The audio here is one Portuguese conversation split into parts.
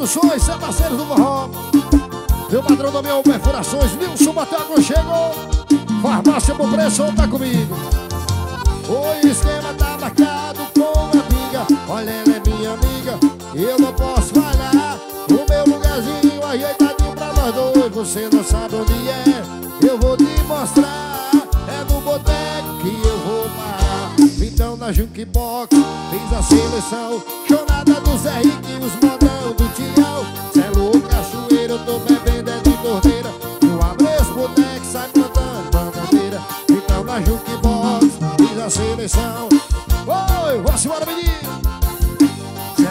Produções, é parceiro do Forró. Meu patrão do meu Perfurações, Nilson Bataco chegou. Farmácia Bom Preço, tá comigo. O esquema tá marcado com a amiga. Olha, ela é minha amiga, eu não posso falhar. O meu lugarzinho ajeitadinho pra nós dois. Você não sabe onde é, eu vou te mostrar. Na Jukebox, fiz a seleção. Chorada do Zé Rick os modão do Tião. Louco, cachoeiro, tô bebendo é de torneira. No Abres Boteco sai plantando bananeira. Então na Jukebox, fiz a seleção. Oi, vamos embora, menino.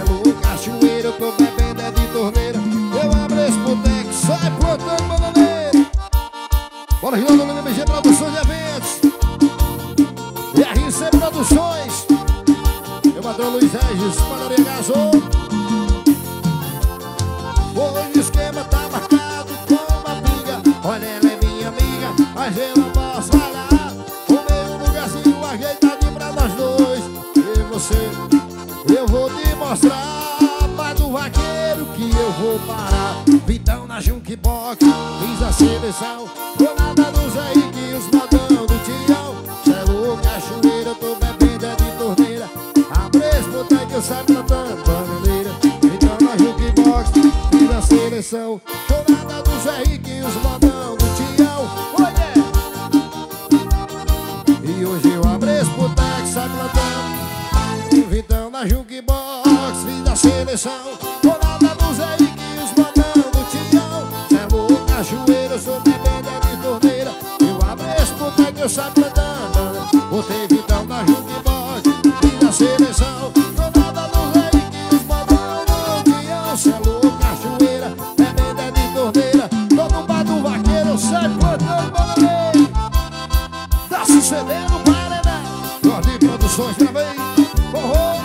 Louco, cachoeiro, tô bebendo é de torneira. Eu abro esse boteco, sai plantando bananeira. Bora, Rio Hoje o esquema tá marcado com uma amiga. Olha, ela é minha amiga, mas eu não posso falar. O meu lugarzinho ajeitadinho pra nós dois. E você, eu vou te mostrar. Pai do vaqueiro que eu vou parar. Vitão na Jukebox, fiz a seleção. A Sucedendo, Paraná Jordi Produções também. Forró.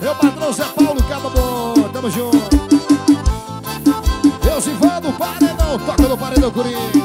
Meu patrão Zé Paulo Cabo Tamo junto. Deus Ivando, Paredão. Toca no Paredão Curim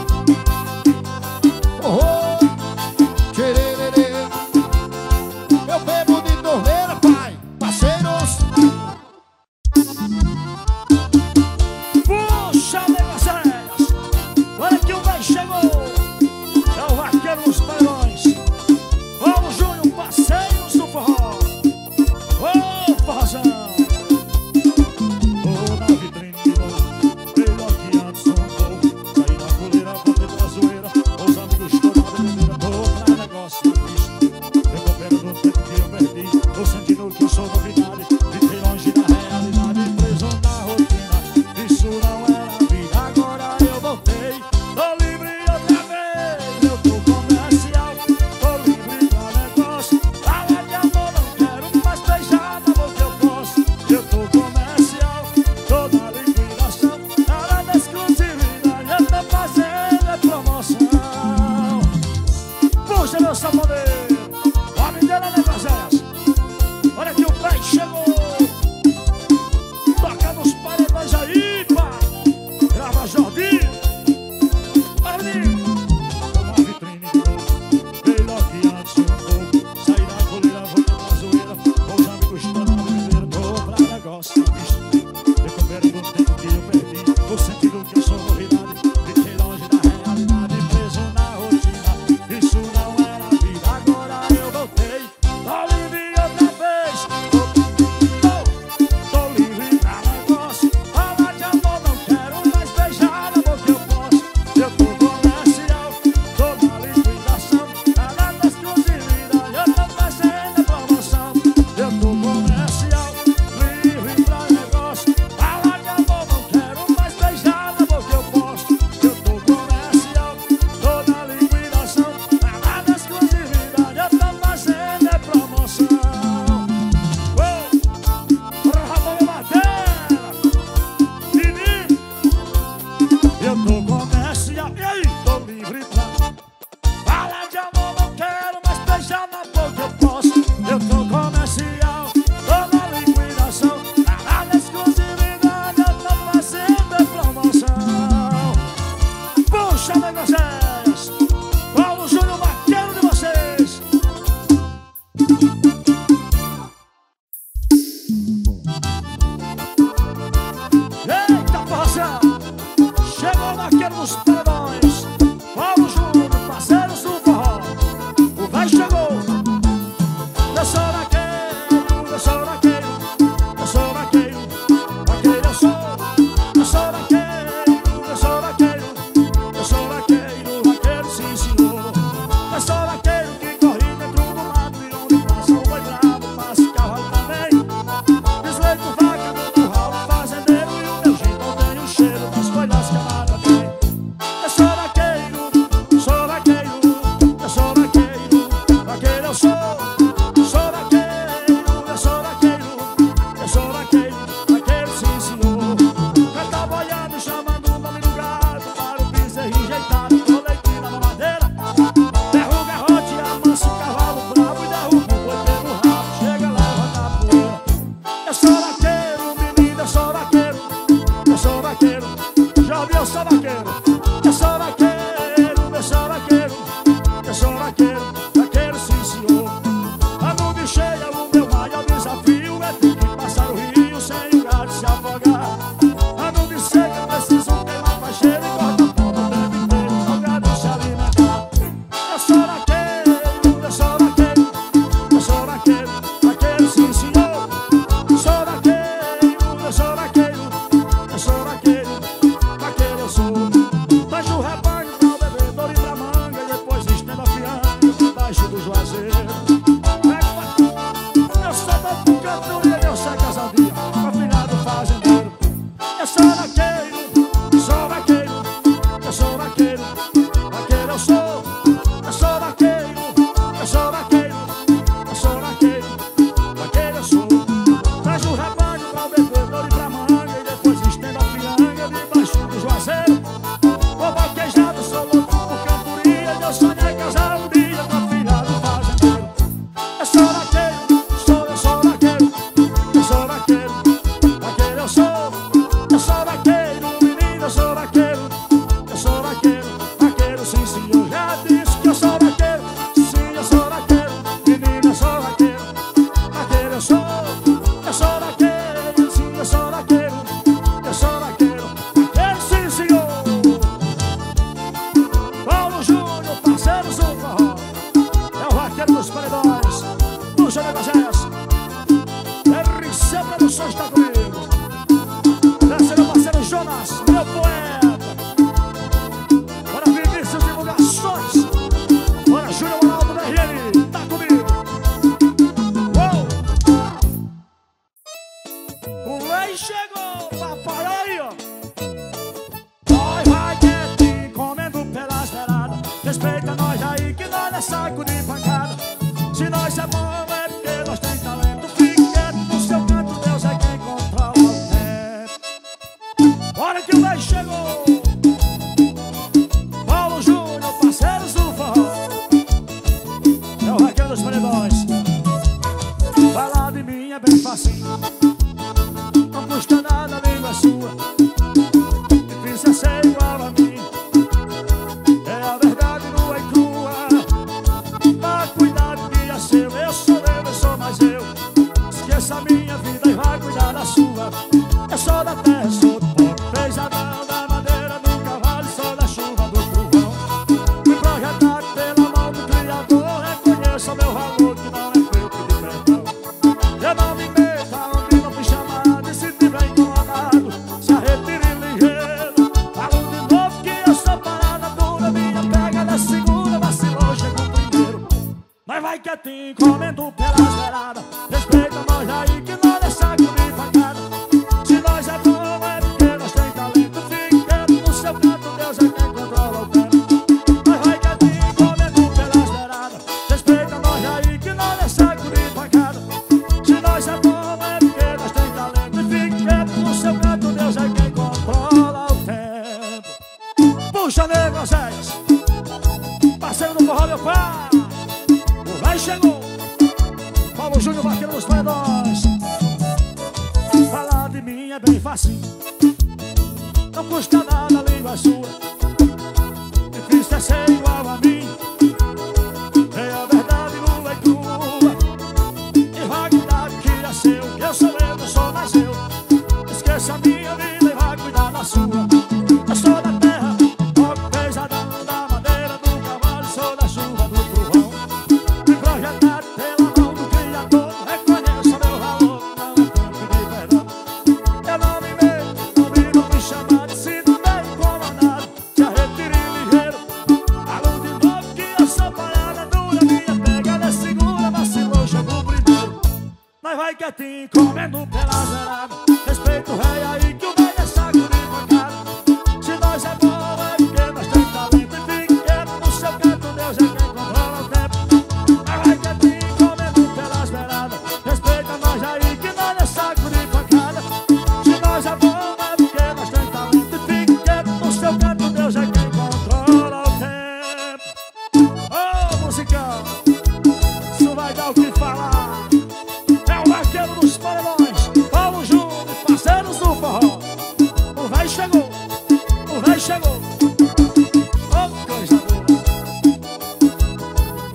meu Salvador.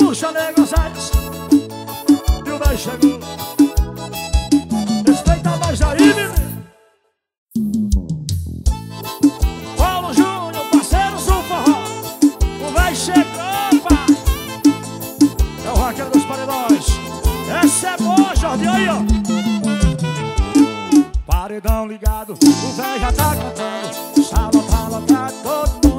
Puxa, nego Zades E o bem chegou Respeita mais aí, Paulo Júnior, parceiro do forró. O bem chegou, pá É o rocker dos paredões. Essa é boa, Jordi, aí, ó. Paredão ligado, o velho já tá cantando Sala tá lotado, todo mundo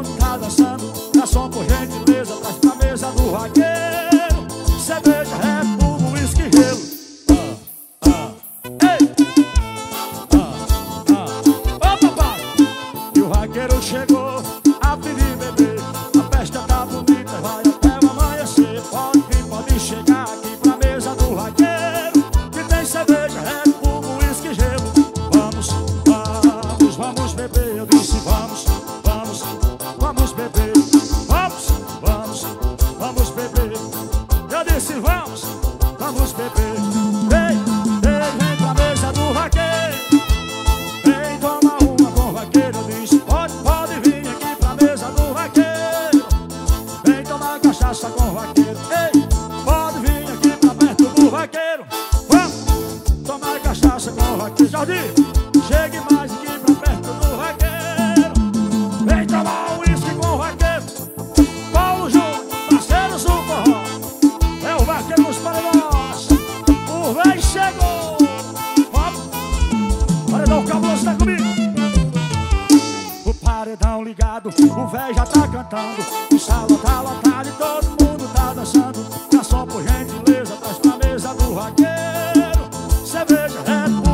O véio já tá cantando O salão tá lotado e todo mundo tá dançando. Tá só por gentileza Traz pra mesa do vaqueiro. Cerveja, Red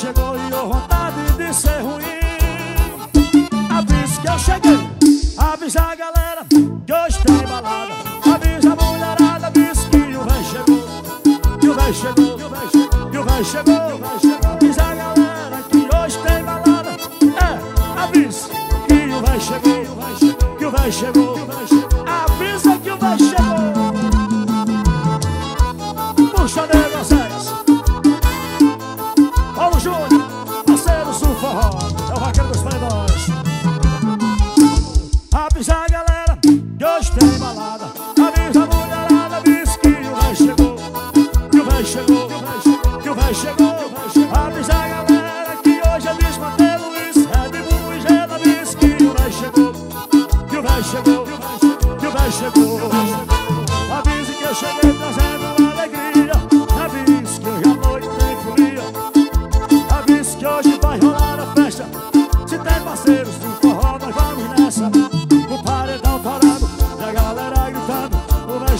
chegou e eu vontade de ser ruim. Avisa que eu cheguei, avisa a galera que hoje tem balada. Avisa a mulherada, avisa que o véi chegou Que o véi chegou, que o véi chegou, que o véi chegou. Avisa a galera que hoje tem balada. É, avisa que o véi chegou, que o véi chegou Avisa que o véi chegou. Puxa, né?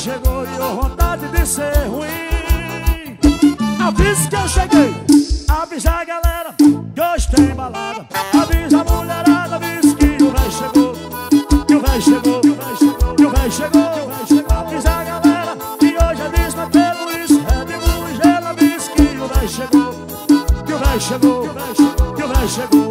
chegou e eu vontade de ser ruim. Avisa que eu cheguei, avisa a galera que hoje tem balada Avisa a mulherada, avisa que o véi chegou. Que o véi chegou, que o véi chegou, que o véi chegou, que Avisa a galera que hoje é pelo isso é de gelo Avisa que o véi chegou, que o véi chegou, que o véi chegou.